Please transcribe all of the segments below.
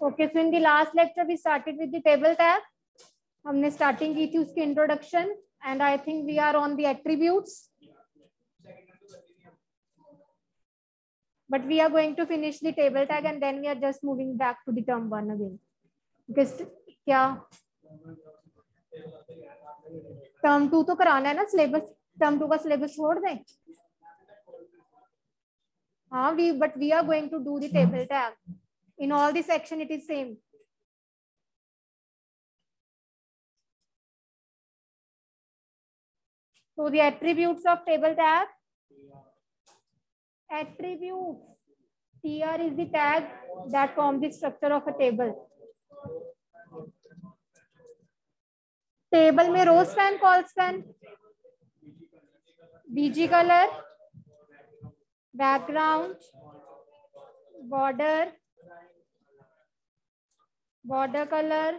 Okay so in the last lecture we started with the table tag हमने starting की थी उसकी introduction and I think we are on the attributes we are going to finish the table tag, and then we are just moving back to the term one again. Because क्या term two तो कराना है ना syllabus term two का syllabus छोड़ दें? हाँ we but we are going to do the table tag in all the section it is same So the attributes of table tag. Attributes. TR is the tag that forms the structure of a table. Table में rowspan colspan BG colour background, border, border color.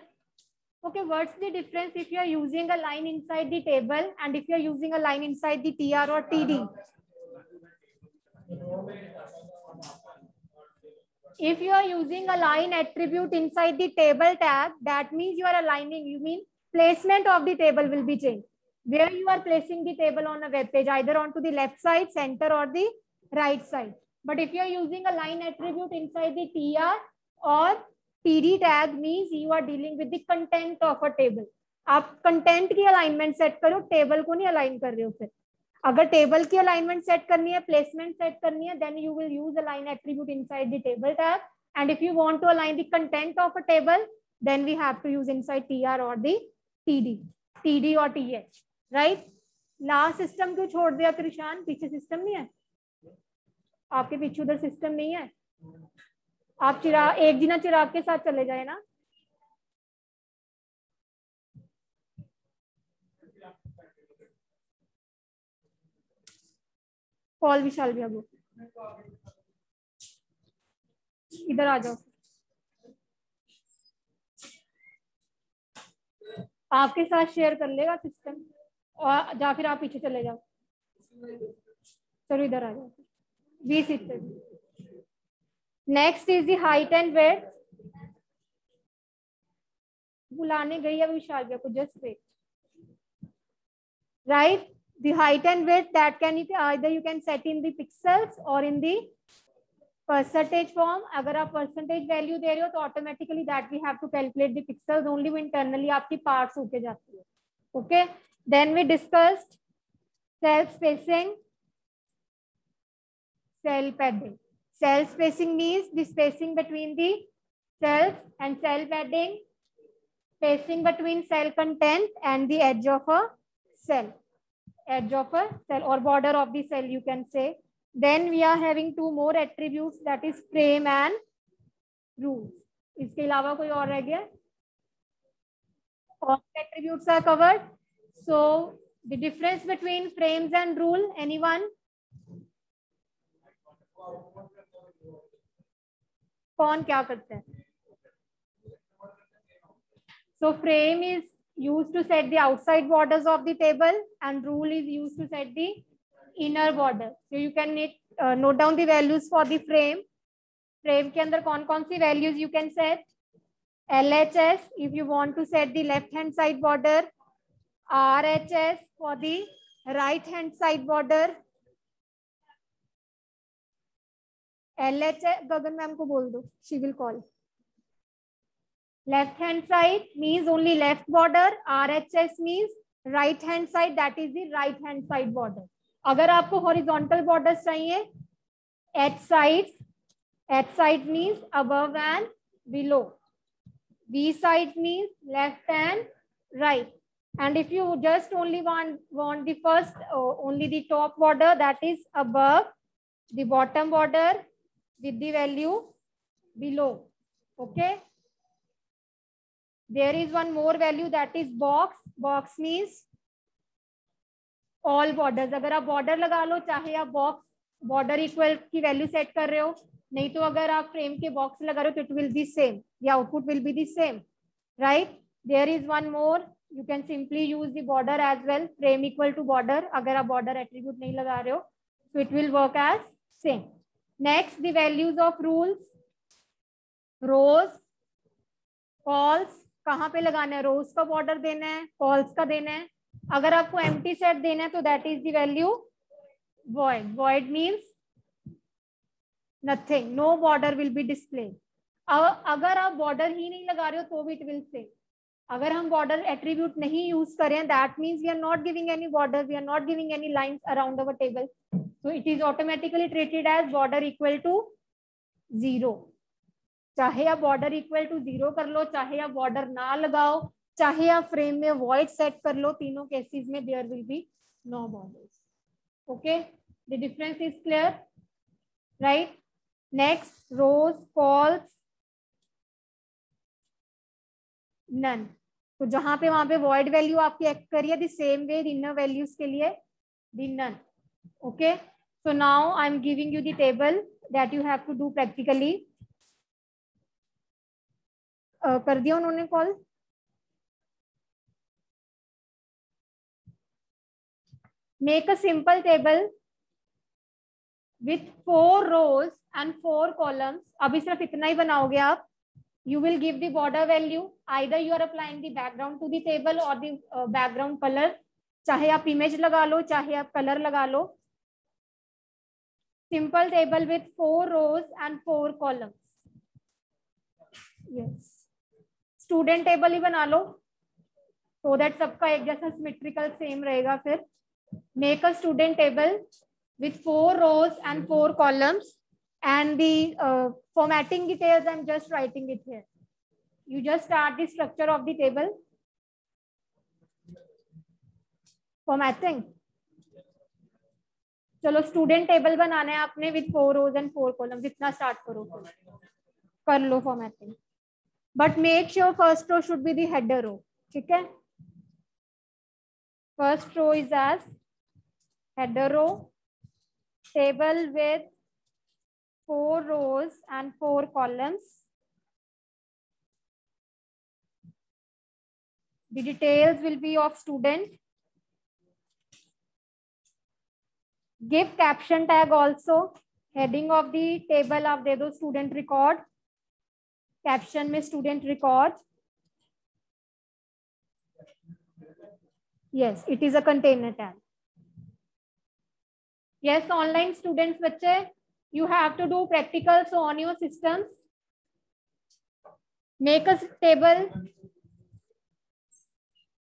Okay, what's the difference if you are using a line inside the table and if you are using a line inside the TR or TD? If you are using a line attribute inside the table tag, that means you are aligning, you mean placement of the table will be changed. Where you are placing the table on a web page, either onto the left side, center or the right side. But if you are using a line attribute inside the TR or TD tag means you are dealing with the content of a table. आप content की alignment set करो table को नहीं align कर रहे हो फिर। अगर टेबल की अलाइनमेंट सेट करनी है प्लेसमेंट सेट करनी है then you will use align attribute inside the table tag and if you want to align the content of a table then we have to use inside tr or the td td और th right? Last system क्यों छोड़ दिया कृषान पीछे system नहीं है। आपके पीछे उधर सिस्टम नहीं है। आप चिराग एक जिना चिराग के साथ चले जाए ना। कॉल विशाल भी अब इधर आ जाओ। आपके साथ शेयर कर लेगा सिस्टम और या फिर आप पीछे चले जाओ। चलो इधर आ जाओ। बीस inch next is the height and weight बुलाने गई है विशाल भैया को just wait write the height and weight that can you either you can set in pixels और इन दी परसेंटेज फॉर्म अगर आप परसेंटेज वैल्यू दे रहे हो तो automatically that we have to calculate the pixels only internally आपकी part होके जाती है। Okay then we discussed cell spacing cell padding cell spacing means the spacing between the cells and cell padding spacing between cell content and the edge of a cell edge of a cell or border of the cell you can say then we are having two more attributes that is frame and rules इसके अलावा कोई और रह गया all attributes are covered so the difference between frames and rule anyone कौन क्या करते हैं so frame is used to set the outside borders of the table and rule is used to set the inner border. So you can need, uh, note down the values for the frame. Frame के अंदर कौन कौन सी values you can set? LHS if you want to set the left hand side border. RHS for the right hand side border. L H है Gagan ma'am को बोल दो she will call left hand side means only left border R H S means right hand side that is the right hand side border अगर आपको horizontal border चाहिए H side H side means above and below B side means left and right and if you just only want want the first only the top border that is above the bottom border with the value below okay there is one more value that is box box means all borders अगर आप border लगा लो चाहे आप box border equal की value set कर रहे हो नहीं तो अगर आप frame के box लगा रहे हो तो it will be same the output will be the same right there is one more you can simply use the border as well frame equal to border अगर आप border attribute नहीं लगा रहे हो so it will work as same next, the values of rules. Rows cols कहाँ पे लगाना है? रोज का बॉर्डर देना है कॉल्स का देना है। अगर आपको एम टी सेट देना है तो that is the value void void means nothing no border will be display अगर आप बॉर्डर ही नहीं लगा रहे हो तो भी इट विल से अगर हम बॉर्डर एट्रीब्यूट नहीं यूज़ करें that means we are not giving any border we are not giving any lines around our table so, it is automatically treated as border equal to zero. चाहे आप border equal to zero कर लो, चाहे आप border ना लगाओ, चाहे आप frame में वॉइड सेट कर लो, तीनों केसेस में there will be no borders okay the difference is clear right next rows cols none तो जहाँ पे वहाँ पे वॉइड वैल्यू आपकी एक्ट करिए the same way inner values के लिए the none okay? So now i'm giving you the table that you have to do practically uh, कर दिया उन्होंने call make a simple table with four rows and four columns अभी सिर्फ़ इतना ही बनाओगे आप you will give the border value either you are applying the background to the table or the uh, background color चाहे आप image लगा लो चाहे आप कलर लगा लो simple table with four rows and four columns. Yes. Student table ही बना लो so that सबका एक जैसा symmetrical same रहेगा फिर make a student table with four rows and four columns and the uh, formatting details I'm just writing it here. You just start the structure of the table. Formatting. चलो student table बनाना है आपने with four rows and four column इतना start करो। कर लो formatting but make sure first row should be the header row ठीक है? First row is as header row table with four rows and four columns the details will be of student. Give caption tag also heading of the table of the student record caption में student record yes it is a container tag yes online students बच्चे you have to do practicals on your systems make a table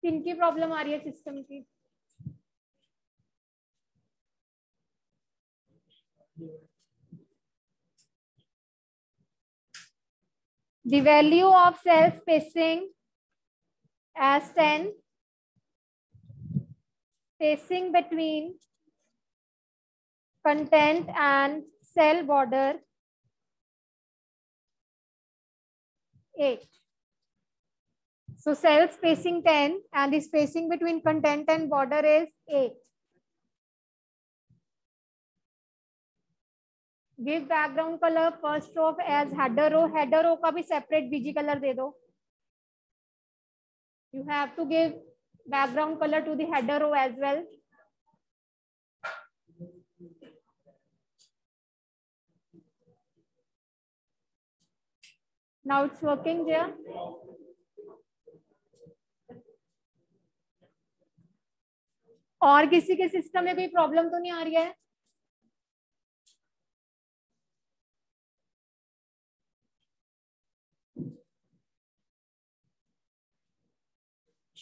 किनकी problem आ रही है system की The value of cell spacing as 10, spacing between content and cell border 8. So cell spacing 10 and the spacing between content and border is 8. Give background colour first row as header row header row का भी separate BG colour दे दो you have to give background colour to the header row as well now it's working there और किसी के system में कोई problem तो नहीं आ रही है?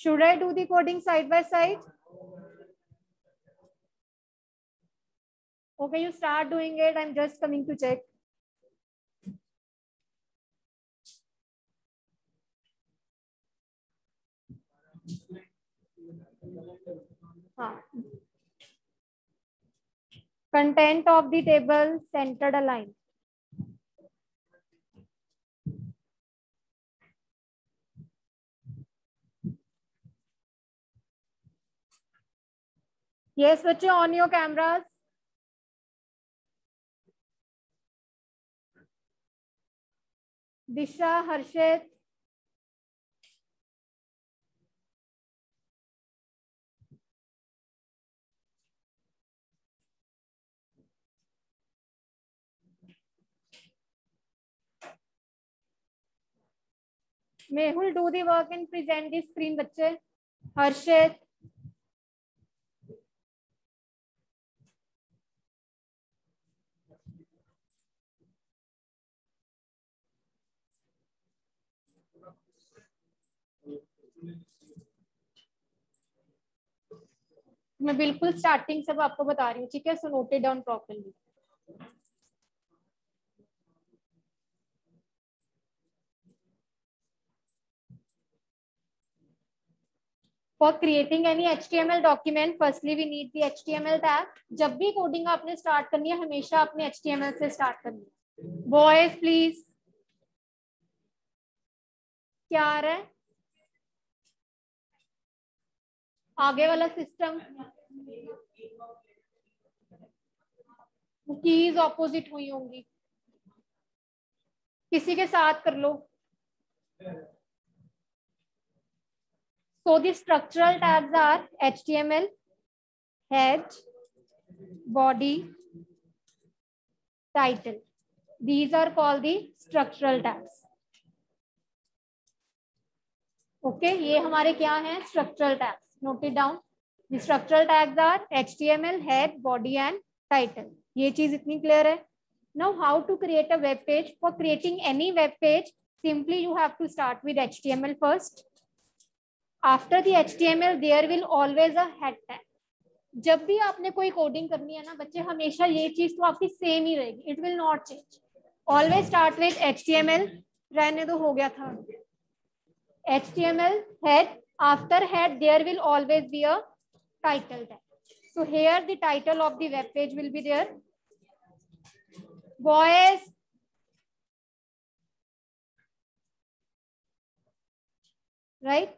Should I do the coding side by side? Okay, you start doing it. I'm just coming to check. Content of the table centered align. Yes, बच्चे on your cameras. Disha, Harshit. Mehul, do the work and present the screen, बच्चे. Harshit. मैं बिल्कुल starting सब आपको बता रही हूँ ठीक है? So noted down properly For creating any HTML document, firstly we need the HTML tag. जब भी कोडिंग आपने स्टार्ट करनी है हमेशा अपने HTML से स्टार्ट करनी है। बॉयज़ प्लीज़ क्या आ रहा है? आगे वाला सिस्टम कीज ऑपोजिट हुई होंगी। किसी के साथ कर लो। So the structural tags are H T M L head body title these are call the structural tags okay ये हमारे क्या हैं? Structural tags Note it down. The structural tags are HTML, head, body and title. ये चीज़ इतनी clear है. Now how to create a web page? For creating any web page, simply you have to start with HTML first. The H T M L there will always add tag जब भी आपने कोई coding करनी है ना बच्चे हमेशा ये चीज़ तो आपकी सेम ही रहेगी it will not change always start with H T M L रहने तो हो गया था H T M L head after head there will always be a title tag so, here the title of the web page will be there. Boys, right?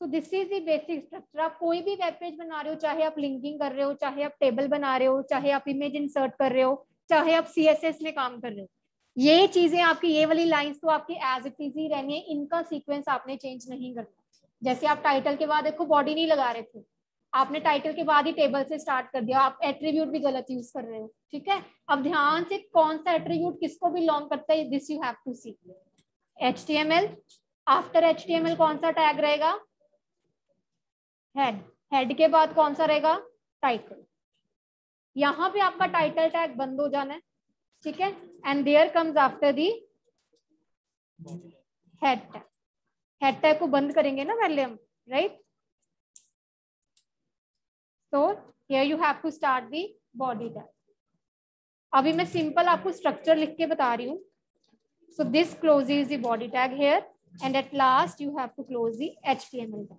तो this is the basic structure आप कोई भी web page बना रहे हो, चाहे आप linking कर रहे हो, चाहे आप टेबल बना रहे हो, चाहे आप इमेज इंसर्ट कर रहे हो, चाहे आप सी में काम कर रहे हो, ये चीज़ें आपकी, ये वाली लाइंस तो आपकी एज इट इज़ ही रहनी है। इनका सीक्वेंस आपने चेंज नहीं करना। जैसे आप टाइटल के बाद देखो बॉडी नहीं लगा रहे थे। आपने टाइटल के बाद ही टेबल से स्टार्ट कर दिया। आप एट्रीब्यूट भी गलत यूज़ कर रहे हो ठीक है? अब ध्यान से कौन सा एट्रीब्यूट किसको बिलोंग करता है this you have to see H T M L after H T M L कौन सा टैग रहेगा? हेड हेड के बाद कौन सा रहेगा? टाइटल यहाँ पे आपका टाइटल टैग बंद हो जाना है ठीक है? And there comes after the head tag head tag को बंद करेंगे ना हम राइट तो here you have to start the body tag अभी मैं सिंपल आपको स्ट्रक्चर लिख के बता रही हूँ। So this close is the body tag here and at last you have to close the H T M L tag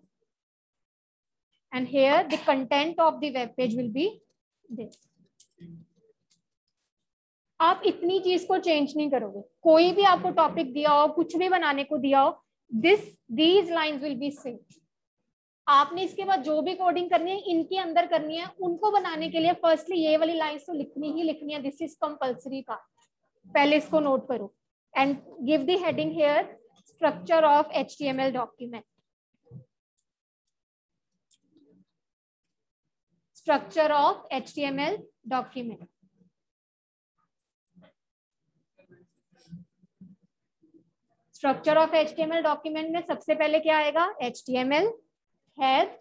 and here the content of the web page will be this. आप इतनी चीज़ को change नहीं करोगे। कोई भी आपको topic दिया हो, कुछ भी बनाने को दिया हो this these lines will be same आपने इसके बाद जो भी कोडिंग करनी है, इनके अंदर करनी है, उनको बनाने के लिए फर्स्टली ये वाली लाइंस तो लिखनी ही लिखनी है दिस इज़ कंपल्सरी पार्ट पहले इसको नोट करो. And give the here structure of H T M L document structure of HTML document. Structure of H document में सबसे पहले क्या आएगा? H T M L head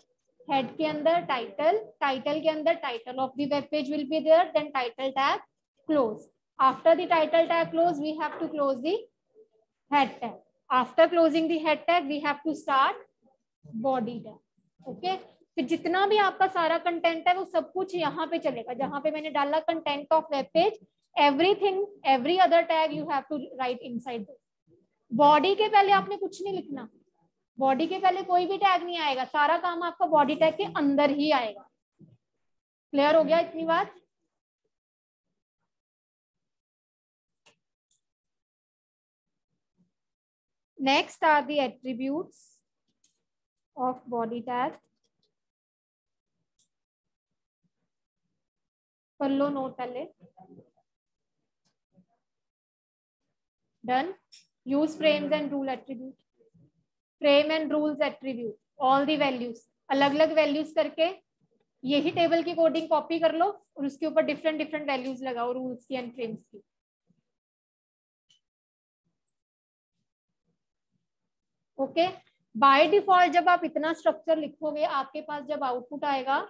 head के अंदर टाइटल टाइटल के अंदर title of the web page will be there then title tag close after the title tag close, we have to close the head tag. After closing the head tag, we have to start body tag. Okay? फिर जितना भी आपका सारा content है, वो सब कुछ यहाँ पे चलेगा। जहाँ पे मैंने डाला content of web page everything every other tag you have to write in inside body के पहले आपने कुछ नहीं लिखना। बॉडी के पहले कोई भी टैग नहीं आएगा। सारा काम आपका बॉडी टैग के अंदर ही आएगा। क्लियर हो गया इतनी बात? Next are the attributes of body tag कर लो नोट पहले। Done use frames and rule attribute frame and rules attribute all the values अलग अलग वैल्यूज़ करके यही टेबल की कोडिंग कॉपी कर लो और उसके ऊपर डिफरेंट डिफरेंट वैल्यूज़ लगाओ रूल्स की एंड फ्रेम्स की ओके बाय डिफ़ॉल्ट जब आप इतना स्ट्रक्चर लिखोगे आपके पास जब आउटपुट आएगा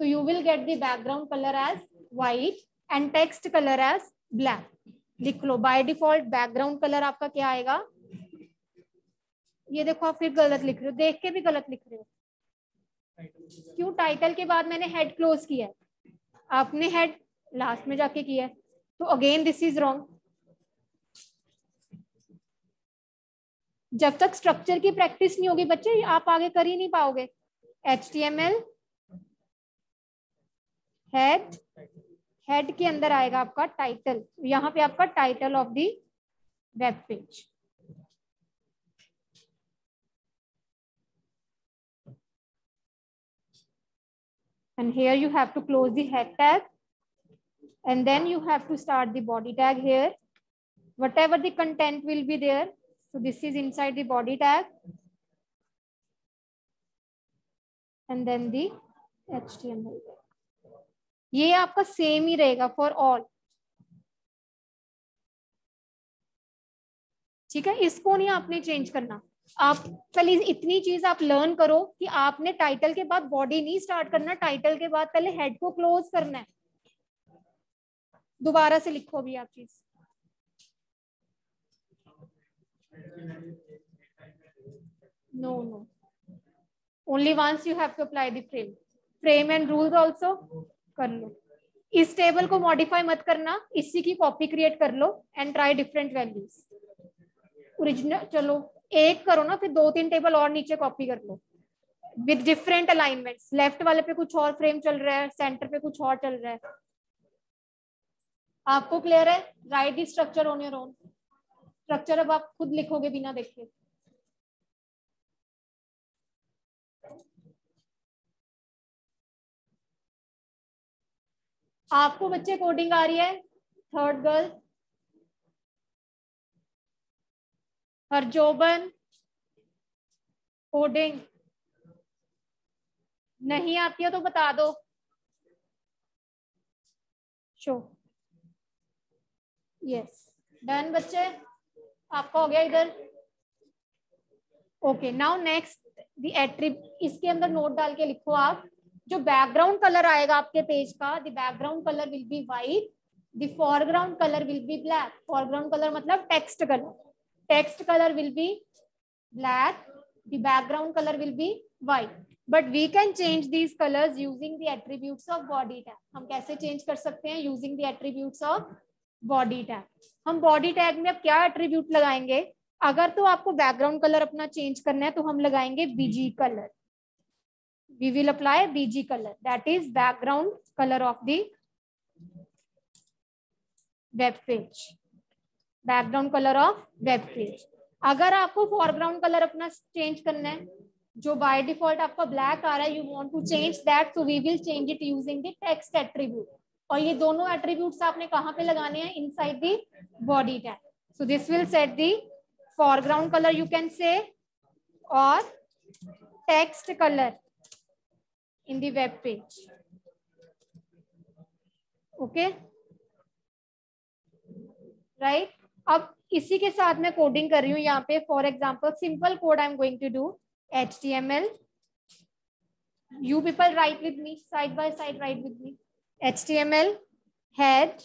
तो you will get the background colour as white and text colour as black लिख लो। बाय डिफ़ॉल्ट बैकग्राउंड कलर आपका क्या आएगा? ये देखो, आप फिर गलत लिख रहे हो। देख के भी गलत लिख रहे हो। क्यों? टाइटल के बाद मैंने हेड क्लोज किया है। आपने हेड लास्ट में जाके किया है। तो अगेन दिस इज़ रॉन्ग जब तक स्ट्रक्चर की प्रैक्टिस नहीं होगी बच्चे, आप आगे कर ही नहीं पाओगे। H T M L head head के अंदर आएगा आपका टाइटल यहाँ पे आपका title of the web page and here you have to close the head tag and then you have to start the body tag here whatever the content will be there so this is inside the body tag and then the html ये आपका same ही रहेगा for all ठीक है? इसको नहीं आपने change करना। आप, पहले इतनी चीज़ आप लर्न करो कि आपने टाइटल के बाद बॉडी नहीं स्टार्ट करना टाइटल के बाद पहले हेड को क्लोज करना है। दोबारा से लिखो भी आप चीज़। No no only once you have to apply the frame frame and rules also कर लो। इस टेबल को मॉडिफाई मत करना, इसी की कॉपी क्रिएट कर लो and try different values original चलो, एक करो ना, फिर दो तीन टेबल और नीचे कॉपी कर लो। विद डिफरेंट अलाइनमेंट्स लेफ़्ट वाले पे कुछ और फ्रेम चल रहा है सेंटर पे कुछ और चल रहा है। आपको क्लियर है? Right the structure on your own structure अब आप खुद लिखोगे बिना देखे। आपको बच्चे कोडिंग आ रही है? Third girl हरजोबन. कोडिंग नहीं आती है तो बता दो। शो यस डन बच्चे? आपका हो गया इधर? Okay now next the attribute इसके अंदर नोट डाल के लिखो आप। जो बैकग्राउंड कलर आएगा आपके पेज का the background colour will be white the foreground colour will be black foreground colour मतलब text colour text colour will be black the background colour will be white but we can change these colour using दूट्स of body tag हम कैसे change कर सकते हैं? Using दूट्स of body tag हम body tag में अब क्या एट्रीब्यूट लगाएँगे? अगर तो आपको बैकग्राउंड कलर अपना चेंज करना है तो हम लगाएँगे BG colour we will apply bg color. That is background color of the web page. Background colour of web page अगर आपको फॉरग्राउंड कलर अपना चेंज करना है, जो बाय डिफ़ॉल्ट आपका ब्लैक आ रहा है you want to change that so we will change it using the text attribute और ये दोनों एट्रीब्यूट्स आपने कहाँ पे लगाने हैं? Inside the body tag so this will set the foreground color, you can say, or text color. In the web page. Okay? Right? अब इसी के साथ मैं कोडिंग कर रही हूँ यहाँ पे for example simple code I am going to do H T M L with me side by side right with me H T M L head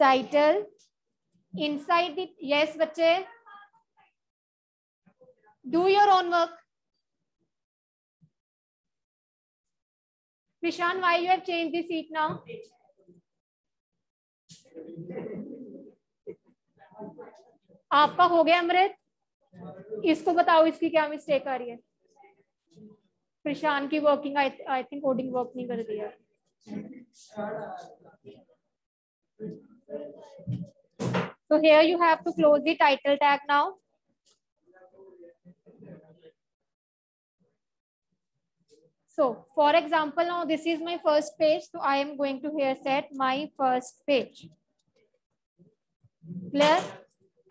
title inside the yes, बच्चे. Do your own work. Vishan, why you have changed the seat now? आपका हो गया अमृत? इसको बताओ इसकी क्या mistake आ रही है? प्रशान की working I think coding work नहीं कर दिया so here you have to close the title tag now So for example, now this is my first page. So I am going to here set my first page. Clear?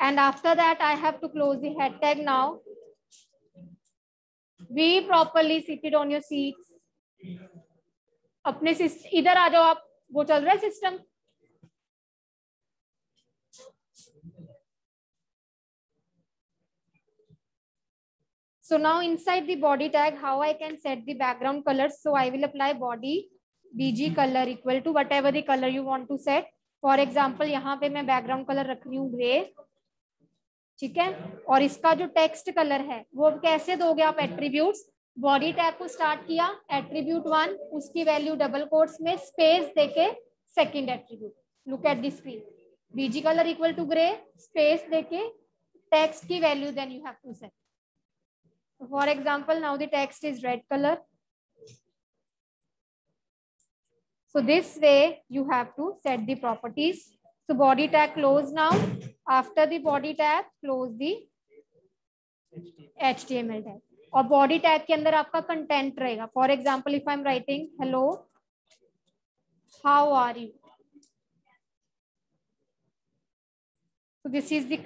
And after that, I have to close the head tag now. Be properly seated on your seats. अपने इधर आ जाओ आप वो चल रहा है system So now inside the body tag, how I can set the background color? So I will apply body bg color equal to whatever the color you want to set. For example, यहाँ पे मैं background color रख रही हूँ gray. ठीक है और इसका जो टेक्स्ट कलर है वो कैसे दोगे आप एट्रीब्यूट्स बॉडी टैग को स्टार्ट किया एट्रीब्यूट वन उसकी वैल्यू डबल कोट्स में स्पेस देके second attribute look at the screen BG colour equal to grey space देके टेक्स्ट की value then you have to set for example now the text is red color so this way you have to set the properties so body tag close now after the body tag close the html tag और body tag के अंदर आपका content रहेगा for example if I am writing hello how are you so this is the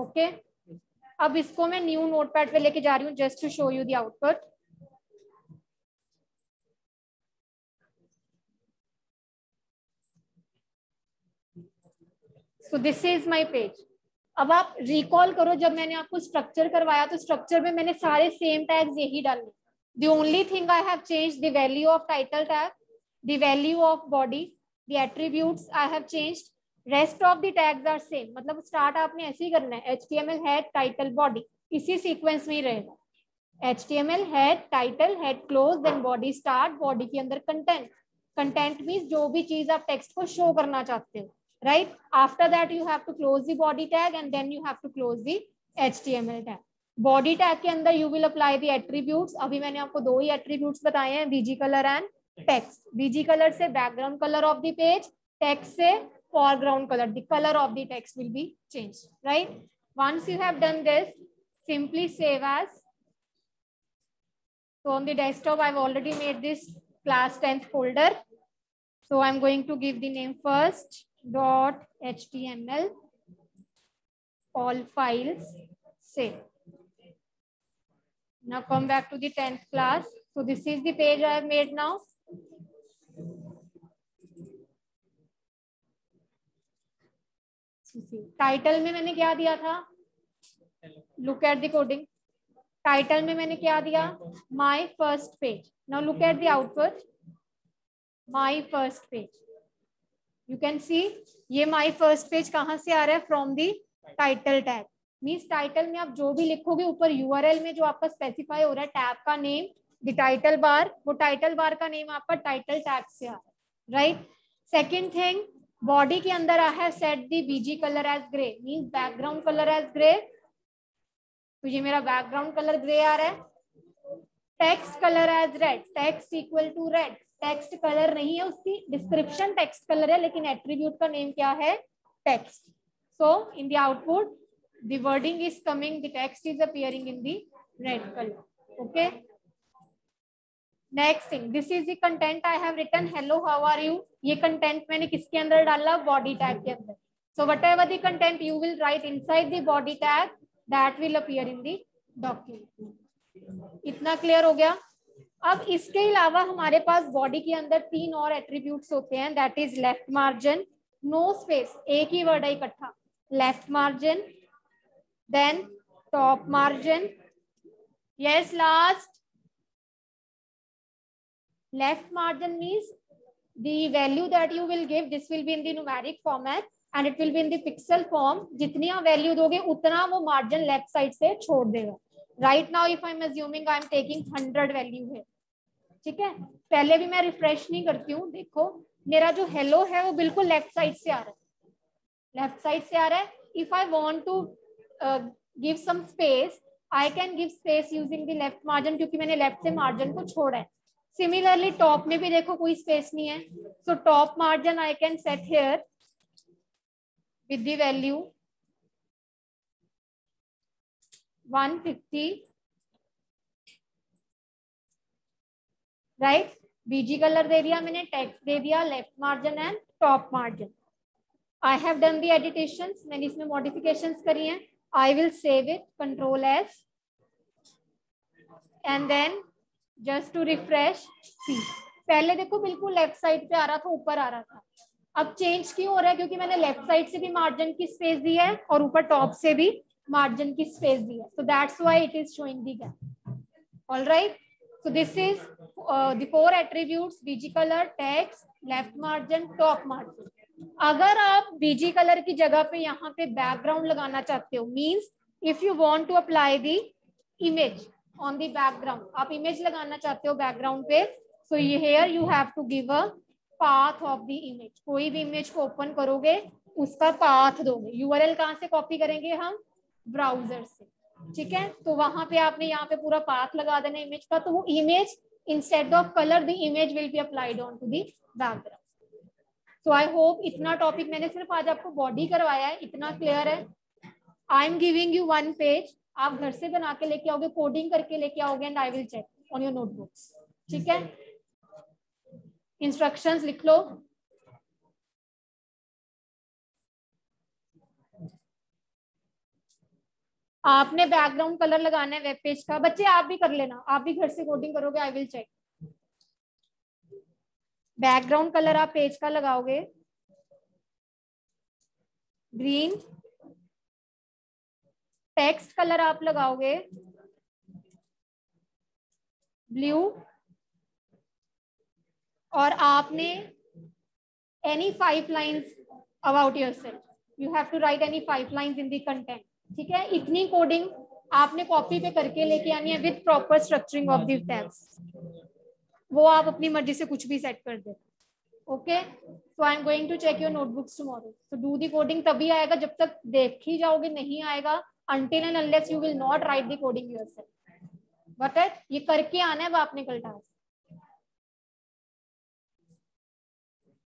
Okay अब इसको मैं new notepad पे लेके जा रही हूँ just to show you the output so this is my page अब आप रिकॉल करो, जब मैंने आपको स्ट्रक्चर करवाया तो स्ट्रक्चर में मैंने सारे सेम टैग्स यही डाले। The only thing I have change the value of title tag the value of body the attributes I have changed rest of the tags are same मतलब स्टार्ट आपने ऐसे ही करना है. H T M L head title body इसी sequence में ही रहेगा. H T M L head title head close then body start body के अंदर कंटेंट कंटेंट मीन जो भी चीज़ आप टेक्स्ट को शो करना चाहते हो. Right after that you have to close the body tag and then you have to close the H T M L tag body tag के अंदर you will apply the attributes अभी मैंने आपको दो ही एट्रीब्यूट्स बताए हैं. BG colour and text BG colour से background colour of the page text से foreground color. The color of the text will be changed right? Once you have done this simply save as so on the desktop i've already made this class 10th folder. So i'm going to give the name first dot html all files save. Now come back to the 10th class. So this is the page i have made now title में मैंने क्या दिया था? Look at the coding title में मैंने क्या दिया? My first page now look at the output my first page you can see ये माई फ़र्स्ट पेज कहाँ से आ रहा है? From the title tag means title में आप जो भी लिखोगे, ऊपर यूआरएल में जो आपका स्पेसिफाई हो रहा है टैब का नेम द टाइटल बार वो टाइटल बार का नेम आपका टाइटल टैग से आ रहा है राइट सेकेंड थिंग बॉडी के अंदर have set the BG colour as grey mean background colour as grey तो ये मेरा बैकग्राउंड कलर ग्रे आ रहा है. Text colour as red text equal to red text colour नहीं है उसकी. डिस्क्रिप्शन टेक्स्ट कलर है, लेकिन एट्रीब्यूट का नेम क्या है? Text so in the output the wording is coming the text is appearing in the red colour okay next thing this is the content I have written hello how are you ये content मैंने किसके अंदर डाला? Body tag के अंदर। So whatever the content you will write inside the body tag that will appear in the document इतना clear हो गया? अब इसके अलावा हमारे पास बॉडी के अंदर तीन और एट्रीब्यूट्स होते हैं that is left margin no space एक ही वर्ड है इकट्ठा। Left margin then top margin yes last left margin means the value that you will give, this will be in the numeric format and it will be in the pixel form. जितनी आप value दोगे, उतना वो margin left side से छोड़ देगा। Right now if I am assuming I am taking hundred value है। ठीक है? पहले भी मैं रिफ्रेश नहीं करती हूँ, देखो। मेरा जो हेलो है, वो बिल्कुल लेफ़्ट साइड से आ रहा है। लेफ़्ट साइड से आ रहा है। If I want to give some space I can give space using the left margin क्योंकि मैंने लेफ़्ट से मार्जिन को छोड़ा है। सिमिलरली टॉप में भी देखो कोई स्पेस नहीं है. So top margin I can set here with the value 150 right BG colour दे दिया मैंने टेक्स्ट दे दिया left margin and top margin I have done the addition मैंने इसमें मॉडिफिकेशन करी हैं. I will save it control S and then just to refresh see पहले देखो बिल्कुल लेफ़्ट साइड पे आ रहा था ऊपर आ रहा था। अब चेंज क्यों हो रहा है? क्योंकि मैंने लेफ़्ट साइड से भी मार्जिन की स्पेस दी है और ऊपर टॉप से भी मार्जिन की स्पेस दी है। That's why it is showing the gap. All right? So this is uh, the four attributes bg color text left margin top margin. अगर आप बीजी कलर की जगह पे यहाँ पे बैकग्राउंड लगाना चाहते हो means if you want to apply the image on the background आप इमेज लगाना चाहते हो बैकग्राउंड पे सो ये here you have to give a path of the image कोई भी इमेज को ओपन करोगे, उसका पाथ दोगे। यू यूआरएल कहाँ से कॉपी करेंगे हम? ब्राउज़र से। ठीक है? तो वहाँ पे आपने यहाँ पे पूरा पाथ लगा देना इमेज का तो वो image instead of colour the image will be applied on to the background so I hope इतना टॉपिक मैंने सिर्फ़ आज आपको बॉडी करवाया है, इतना क्लियर है। I am giving you one page आप घर से बना के लेके आओगे कोडिंग करके लेके आओगे and I will check on your notebooks ठीक है? इंस्ट्रक्शंस लिख लो। आपने बैकग्राउंड कलर लगाना है वेब पेज का। बच्चे, आप भी कर लेना। आप भी घर से कोडिंग करोगे I will check background colour आप पेज का लगाओगे। ग्रीन टेक्स्ट कलर आप लगाओगे ब्लू और आपने any five lines about yourself you have to write any five lines in the content ठीक है? इतनी कोडिंग आपने कॉपी पे करके लेके आनी है with proper structuring of the tabs वो आप अपनी मर्ज़ी से कुछ भी सेट कर दे। Okay so I am going to check your notebooks tomorrow तो डू दी कोडिंग तभी आएगा जब तक देख ही जाओगे, नहीं आएगा until and unless you will not write the coding yourself but ये करके आना है, वो आपने कल टास्क।